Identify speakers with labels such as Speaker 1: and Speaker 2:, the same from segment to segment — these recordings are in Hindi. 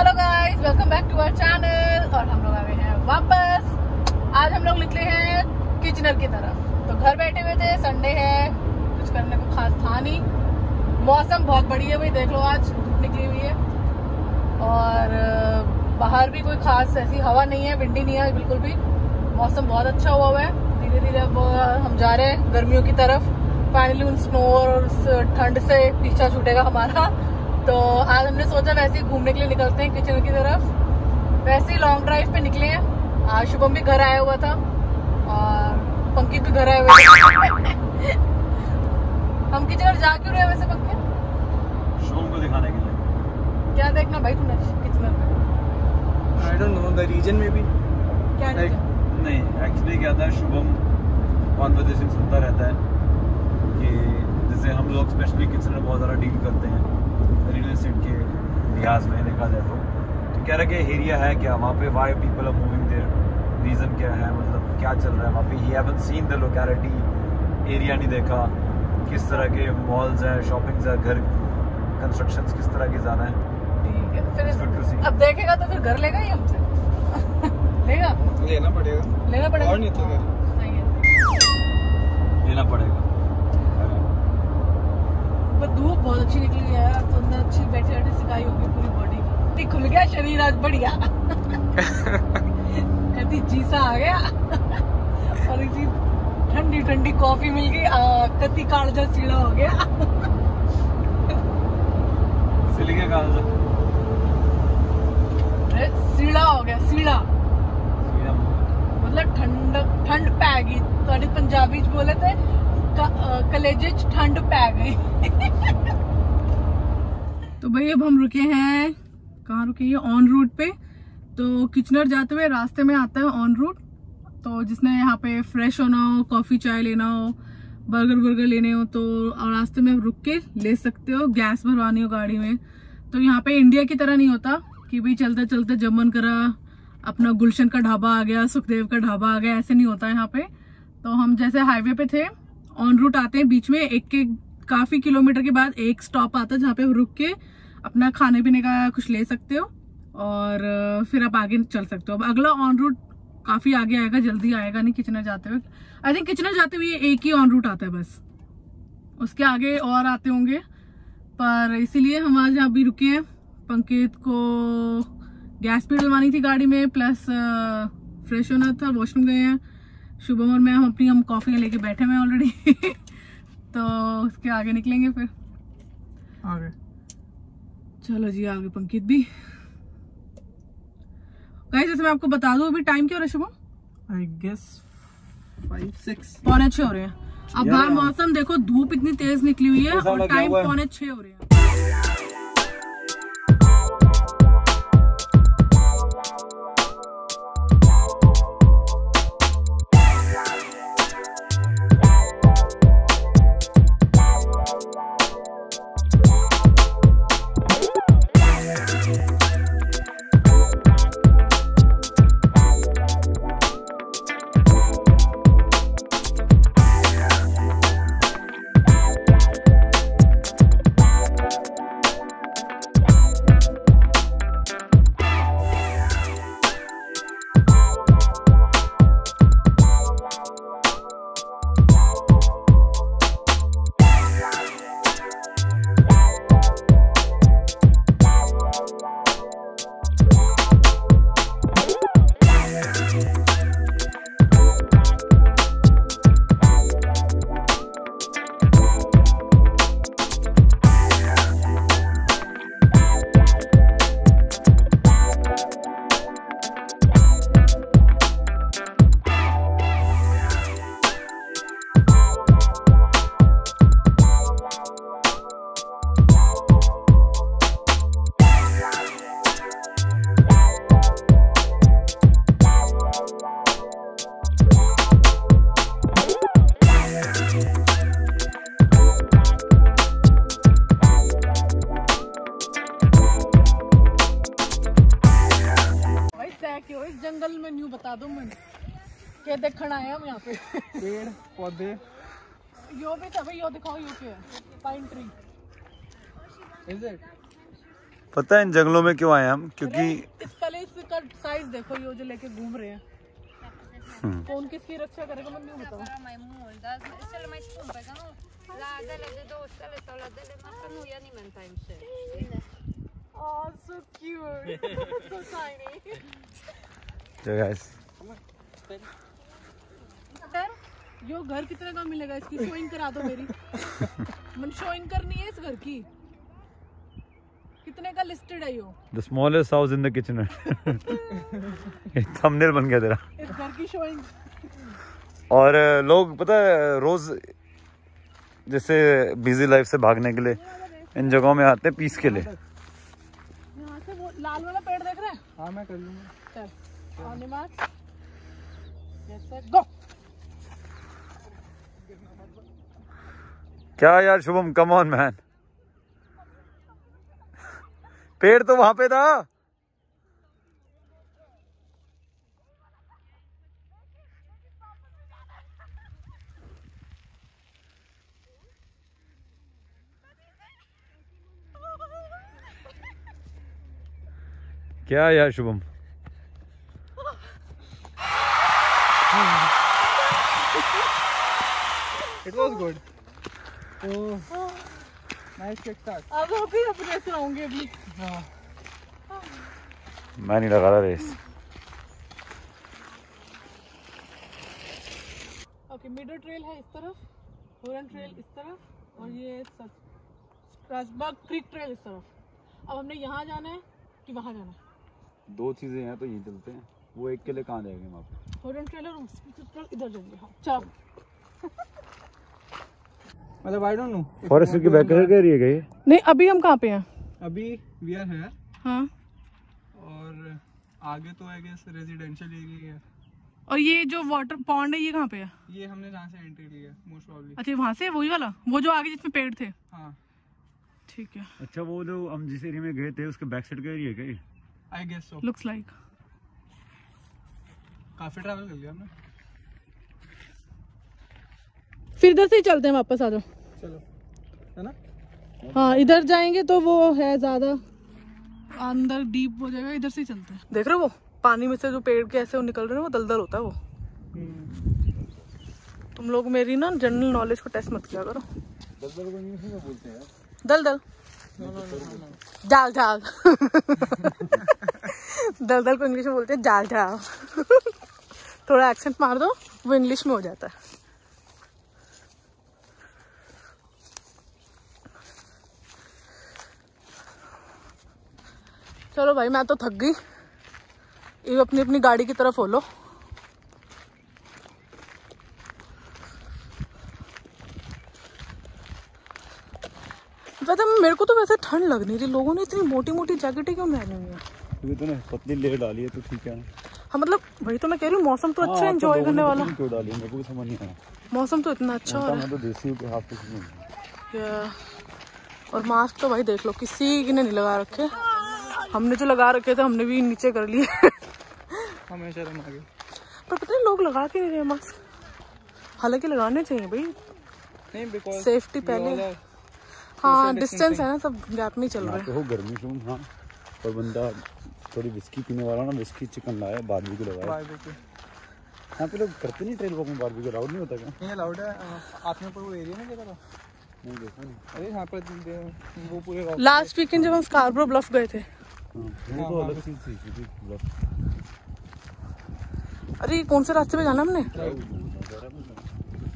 Speaker 1: Hello guys welcome back to our channel और हम लोग आ गए हैं वापस। आज हम लोग निकले हैं किचनर की तरफ़। तो घर बैठे हुए थे संडे है, कुछ करने को खास था नहीं। मौसम बहुत बढ़िया भाई, देख लो आज, धूप निकली हुई है। और बाहर भी कोई खास ऐसी हवा नहीं है, विंडी नहीं है बिल्कुल भी। मौसम बहुत अच्छा हुआ हुआ है। धीरे धीरे अब हम जा रहे हैं गर्मियों की तरफ़। फाइनली उन स्नो और ठंड से पीछा छूटेगा हमारा। तो आज हमने सोचा वैसे ही घूमने के लिए निकलते हैं किचन की तरफ़। वैसे ही लॉन्ग ड्राइव पे निकले हैं। आज शुभम भी घर आया हुआ था और पंकित भी घर आए हुए थे। हम किचन जा क्यों रहे हैं वैसे पंकित
Speaker 2: शुभम को दिखाने के लिए।
Speaker 1: क्या देखना भाई तूने किचन में?
Speaker 3: I don't know the reason में भी
Speaker 1: क्या
Speaker 3: Like-
Speaker 2: नहीं एक्चुअली क्या था शुभम कॉन्वर्जेशन सुनता रहता है कि जैसे हम लोग स्पेशली किचन में बहुत ज़्यादा डील करते हैं। रियल एस्टेट के लिहाज में देखा जाए तो। तो कह रहा कि एरिया है क्या? वहाँ पे why people are moving there reason क्या है? मतलब क्या चल रहा है? वहाँ पे ही haven't seen the locality area नहीं देखा। किस तरह के मॉल्स हैं शॉपिंग्स है घर कंस्ट्रक्शन किस तरह के ज़्यादा हैं?
Speaker 1: है। फिर. अब देखेगा तो फिर घर लेगा ही हमसे। लेगा?
Speaker 3: लेना पड़ेगा।
Speaker 1: लेना पड़ेगा?
Speaker 3: और नहीं तो क्या
Speaker 1: सही है।
Speaker 2: लेना पड़ेगा।
Speaker 1: पर धूप बहुत अच्छी निकली है तो अंदर अच्छी बैठे बैठे सिकाई होगी पूरी बॉडी की। खुल गया शरीर आज बढ़िया। कहती जीसा आ गया। और इसी ठंडी ठंडी कॉफ़ी मिल गई। कति कालजा सीढ़ा हो गया। सीढ़ा हो गया सीढ़ा मतलब ठंड ठंड पै गई। तो थोड़ी पंजाबी बोले थे कलेजे ठंड पै गई। तो भाई, अब हम रुके हैं, कहाँ रुके ये ऑन रूट पे। तो किचनर जाते हुए रास्ते में आता है ऑन रूट तो जिसने यहाँ पे फ्रेश होना हो कॉफ़ी चाय लेना हो बर्गर वर्गर लेने हो तो रास्ते में रुक के ले सकते हो गैस भरवानी हो गाड़ी में। तो यहाँ पे इंडिया की तरह नहीं होता कि भाई चलते चलते जब मन करा, अपना गुलशन का ढाबा आ गया, सुखदेव का ढाबा आ गया, ऐसे नहीं होता यहाँ पे। तो हम जैसे हाईवे पे थे ऑन रूट आते हैं, बीच में एक के काफ़ी किलोमीटर के बाद एक स्टॉप आता है जहाँ पे रुक के अपना खाने पीने का कुछ ले सकते हो और फिर आप आगे चल सकते हो। अब अगला ऑन रूट काफ़ी आगे आएगा, जल्दी आएगा नहीं किचनर जाते हुए। आई थिंक किचनर जाते हुए एक ही ऑन रूट आता है बस। उसके आगे और आते होंगे, पर इसीलिए हम आज यहाँ भी रुके हैं। पंकित को गैस भी डलवानी थी गाड़ी में प्लस फ्रेश होना था वॉशरूम गए हैं। शुभम और मैं हम अपनी हम कॉफ़ी लेके बैठे हुए ऑलरेडी तो उसके आगे निकलेंगे फिर।
Speaker 3: आगे।
Speaker 1: चलो जी आगे पंकित भी। गाइस जैसे मैं आपको बता दूँ अभी टाइम क्या हो रहा है Shubham?
Speaker 3: I guess five six
Speaker 1: पौने छह हो रहे हैं। अब बाहर मौसम देखो धूप इतनी तेज निकली हुई है और टाइम पौने छह हो रहे हैं। भाई न्यू बता दो मैं। क्या देखने आए हम यहाँ पे?
Speaker 3: पेड़ पौधे।
Speaker 1: यो भी था भाई यो दिखाओ यो क्या है? पाइन ट्री
Speaker 3: इज़ इट
Speaker 2: पता है इन जंगलों में क्यों आए हम? क्योंकि
Speaker 1: इस पहले इसका साइज़ देखो ये जो लेके घूम रहे हैं।
Speaker 2: हम्म।
Speaker 1: कौन किसकी रक्षा करेगा मैं नहीं बताऊँ?
Speaker 4: Sarà mai multa, cele mai scumpe, că nu la dele de 2 stele sau la dele mari, că nu ia nimeni timeshare.
Speaker 1: Oh, so cute. so tiny.
Speaker 2: तो
Speaker 1: सर, यो घर कितने का मिलेगा? इसकी शोइंग करा दो मेरी। मन शोइंग करनी है इस घर की। कितने का लिस्टेड है यो?
Speaker 2: The smallest house in the kitchen. Thumbnail बन गया तेरा।
Speaker 1: इस घर की शोइंग
Speaker 2: और लोग पता है रोज जैसे बिज़ी लाइफ से भागने के लिए इन जगहों में आते हैं पीस के लिए।
Speaker 1: यहाँ से वो लाल वाला पेड़ देख रहे हैं?
Speaker 3: हाँ मैं कर लूँगा।
Speaker 1: ऑन मार्क जैसे गो
Speaker 2: क्या यार शुभम कम ऑन मैन पेड़ तो वहाँ पे था। क्या यार शुभम?
Speaker 3: गुड तो नाइस किक स्टार्ट
Speaker 1: अब हो गई अपने से आऊँगे अभी
Speaker 3: हाँ।
Speaker 2: मैं नहीं लगा रहा रेस
Speaker 1: ओके मिडल ट्रेल है इस तरफ़ होरन ट्रेल इस तरफ़ और ये स्ट्रासबर्ग क्रिक ट्रेल इस तरफ़। अब हमने यहाँ जाना है कि वहाँ जाना है?
Speaker 2: दो चीज़ें हैं तो यही चलते हैं। वो एक के लिए कहाँ जाएँगे वहाँ पे
Speaker 1: होरन ट्रेल और उसकी ट्रेल इधर जाएँगे। हाँ चलो।
Speaker 3: मतलब आई डोंट नो
Speaker 2: फॉरेस्ट की बैक कर रही है गई
Speaker 1: नहीं अभी हम कहाँ पे हैं?
Speaker 3: अभी वी आर हियर
Speaker 1: हाँ।
Speaker 3: और आगे तो आई गेस रेजिडेंशियल एरिया है
Speaker 1: और ये जो वाटर पॉन्ड है ये कहाँ पे है?
Speaker 3: ये हमने जहाँ से एंट्री ली है मोस्ट प्रॉब्ली
Speaker 1: अच्छा वहाँ से? वही वाला? वो जो आगे जिसमें पेड़ थे?
Speaker 3: हाँ।
Speaker 1: ठीक है।
Speaker 2: अच्छा वो जो हम जिस एरिया में गए थे उसके बैक साइड का एरिया क्या ये?
Speaker 3: I guess so
Speaker 1: looks like
Speaker 3: काफ़ी ट्रैवल कर लिया हमने।
Speaker 1: फिर इधर से ही चलते हैं वापस आ जाओ।
Speaker 3: चलो। है ना?
Speaker 1: हाँ इधर जाएँगे तो वो है ज़्यादा अंदर डीप हो जाएगा इधर से ही चलते हैं। देख रहे हो वो? पानी में से जो पेड़ के ऐसे वो निकल रहे हैं वो दलदल होता है वो। तुम लोग मेरी ना जनरल नॉलेज को टेस्ट मत किया करो। दल दल जाल जाल। दल दल को इंग्लिश में बोलते हैं जाल जाल। थोड़ा एक्सेंट मार दो वो इंग्लिश में हो जाता है। चलो भाई मैं तो थक गई। ये अपनी अपनी गाड़ी की तरफ़ हो लो है, मेरे को तो वैसे ठंड लग नहीं रही। लोगों ने इतनी मोटी मोटी जैकेटें क्यों पहनी हुई है?
Speaker 2: क्योंकि तूने पतली लेयर डाली है तो ठीक है।
Speaker 1: हाँ मतलब वही तो मैं कह रही हूँ मौसम तो अच्छा
Speaker 2: हाँ,
Speaker 1: एंजॉय
Speaker 2: तो
Speaker 1: करने वाला।
Speaker 2: क्यों डाली है, मेरे को भी समझ नहीं आया।
Speaker 1: मौसम तो इतना अच्छा हो रहा
Speaker 2: मैं तो देसी हूँ कि हाफ़ कुछ नहीं
Speaker 1: और मास्क तो भाई देख लो किसी ने नहीं लगा रखे। हमने जो लगा रखे थे हमने भी नीचे कर लिए।
Speaker 3: हमें शर्म आ गई
Speaker 1: पर पता है लोग लगा के नहीं रहे मास्क हालाँकि लगाने चाहिए भाई।
Speaker 3: नहीं
Speaker 1: सेफ्टी पहले। हाँ डिस्टेंस है ना सब गैप में चल रहा है।
Speaker 2: तो गर्मी शुरू हाँ। पर बंदा थोड़ी विस्की पीने वाला ना विस्की चिकन लाया बारबी को लगाया यहाँ पे लोग करते नहीं ट्रेल वॉक में बारबी को लाउड नहीं होता क्या?
Speaker 3: ये अलाउड है। आपने ऊपर वो एरिया नहीं देखा था?
Speaker 2: नहीं देखा। नहीं
Speaker 3: अरे यहाँ पर वो पूरे
Speaker 1: लास्ट वीकेंड जब हम स्कारब्रो ब्लफ गए थे
Speaker 2: हाँ तो मतलब
Speaker 1: अरे कौन से रास्ते पे जाना हमने?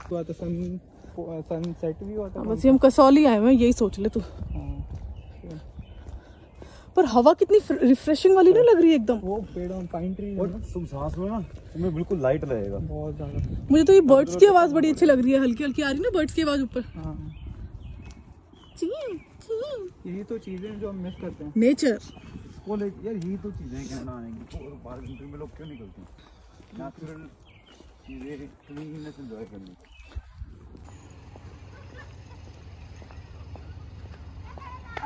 Speaker 3: सन सनसेट भी हुआ था
Speaker 1: बस हम कसौली आए हुए यही सोच ले तू।
Speaker 3: हाँ।
Speaker 1: पर हवा कितनी रिफ्रेशिंग वाली नहीं लग रही है एकदम।
Speaker 3: वो पेड़ और पाइन ट्री
Speaker 2: और तुम सांस लो ना तुम्हें बिल्कुल लाइट लगेगा।
Speaker 3: बहुत ज़्यादा।
Speaker 1: मुझे तो ये बर्ड्स की आवाज़ बड़ी अच्छी लग रही है हल्की हल्की आ रही है ना बर्ड्स की आवाज़ ऊपर।
Speaker 3: हाँ। यही तो चीज़ें जो हम मिस करते हैं।
Speaker 1: नेचर
Speaker 2: ले यार यही तो चीज़ें हैं की? और बाहर कंट्री में लोग क्यों निकलते हैं नेचुरल चीज़ें क्लीननेस करने।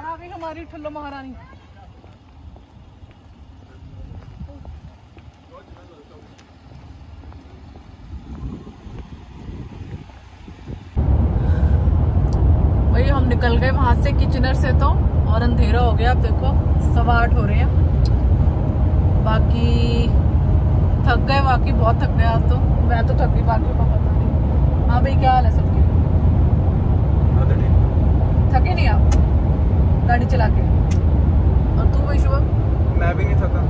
Speaker 1: आ गई हमारी ठुल्लो महारानी। भाई हम निकल गए वहाँ से किचनर से तो और अंधेरा हो गया अब देखो। सवा आठ हो रहे हैं। बाकी थक गए बाकी बहुत थक गए आज तो। मैं तो थक गई बाकी को पता नहीं हाँ भाई क्या हाल है सबके?
Speaker 2: हाँ तो
Speaker 1: थके नहीं आप? गाड़ी चला के। और तू भाई शुभम?
Speaker 3: मैं भी नहीं थका।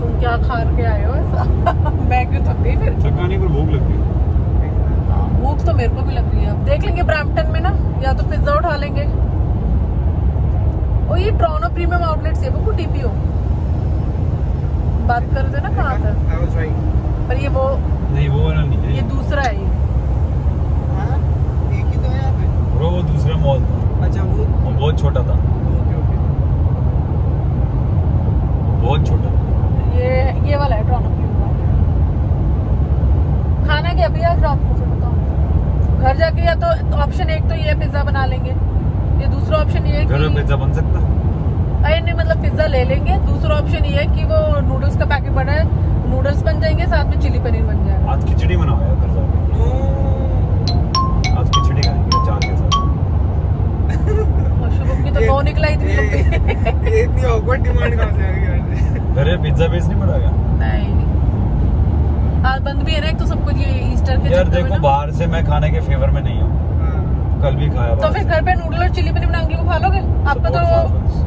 Speaker 1: तुम क्या खा के आए हो ऐसा? मैं क्यों थक गई फिर?
Speaker 2: थका नहीं पर भूख लग गई।
Speaker 1: भूख तो मेरे को भी लग रही है। अब देख लेंगे ब्रैम्पटन में ना या तो पिज्जा उठा लेंगे। ओ ये ट्रोनो प्रीमियम आउटलेट से वो टीपीओ बात कर रहे थे ना कहाँ था
Speaker 3: I was right.
Speaker 1: पर ये वो
Speaker 2: नहीं वो वाला नहीं है।
Speaker 1: ये दूसरा है ये।
Speaker 3: हाँ? एक ही तो है यहाँ पे?
Speaker 2: ब्रो वो दूसरा मॉल था।
Speaker 3: अच्छा वो
Speaker 2: वो बहुत छोटा था।
Speaker 3: Okay okay.
Speaker 2: वो बहुत छोटा
Speaker 1: ये ये वाला है ट्रोनो प्रीमियम खाना क्या भैया? आज रात को फिर बताओ। घर जाके या तो ऑप्शन एक तो ये पिज्जा बना लेंगे। ये दूसरा ऑप्शन ये है
Speaker 2: घर में पिज्जा बन सकता?
Speaker 1: अरे नहीं मतलब पिज्जा ले लेंगे। दूसरा ऑप्शन ये है कि वो नूडल्स का पैकेट बना है नूडल्स बन जाएँगे साथ में चिली पनीर बन जाएगा।
Speaker 2: आज खिचड़ी बनाओ यार घर जाके। आज खिचड़ी खाएँगे चार के साथ।
Speaker 1: शुभम की तो नो निकला इतनी लंबी।
Speaker 3: इतनी डिमांड कहाँ से आ गई आज?
Speaker 2: पिज्जा बेस नहीं बनाया
Speaker 1: नहीं। आज बंद भी है ना एक तो सब कुछ ये ईस्टर के
Speaker 2: यार देखो बाहर से मैं खाने के फेवर में नहीं हाँ। कल भी खाया
Speaker 1: तो फिर घर पे नूडल और चिली पनीर बनाएँगे वो खा लोगे आपका तो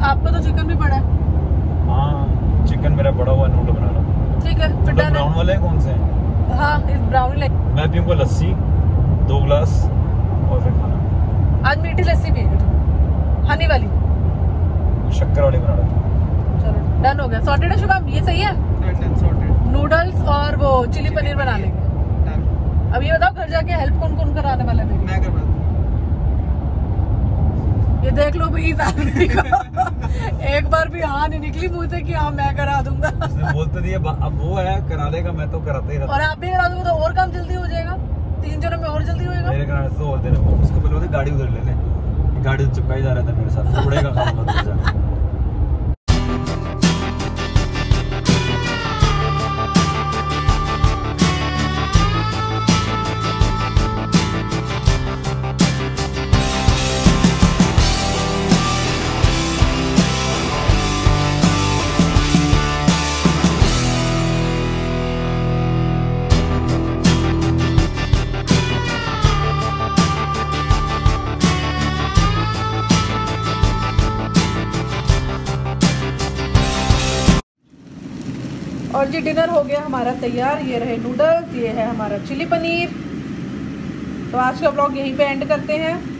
Speaker 1: आपका तो चिकन भी पड़ा है।
Speaker 2: हाँ चिकन मेरा बड़ा हुआ नूडल बना लो।
Speaker 1: ठीक है फिर डन
Speaker 2: ब्राउन वाले कौन से? हैं
Speaker 1: हाँ इस ब्राउन लाइक
Speaker 2: मैं पीऊँगा लस्सी दो ग्लास और फिर खाना।
Speaker 1: आज मीठी लस्सी पिएँगे हनी वाली।
Speaker 2: शक्कर वाली बना लो।
Speaker 1: चलो डन हो गया। सॉर्टेड है शुभम? ये सही है. नूडल्स और वो चिली पनीर बना लेंगे। अब ये बताओ घर जाके हेल्प कौन कौन कराने वाला है मेरी
Speaker 3: मैं करवा।
Speaker 1: ये देख लो भाई इस आदमी को एक बार भी हाँ नहीं निकली मुँह से कि हाँ मैं करा दूँगा।
Speaker 2: बोलते दिए अब वो है करा लेगा मैं तो कराते ही
Speaker 1: और आप भी करा दूँगा तो और काम जल्दी हो जाएगा। तीन जनों में और जल्दी होएगा।
Speaker 2: मेरे कराने से तो और देने उसको पहले गाड़ी उधर लेने ले। गाड़ी चुपका चिपका ही जा रहा था मेरे साथ उड़ेगा काम
Speaker 1: जी, डिनर हो गया, हमारा तैयार, ये रहे नूडल्स ये है हमारा चिली पनीर। तो आज का ब्लॉग यहीं पे एंड करते हैं।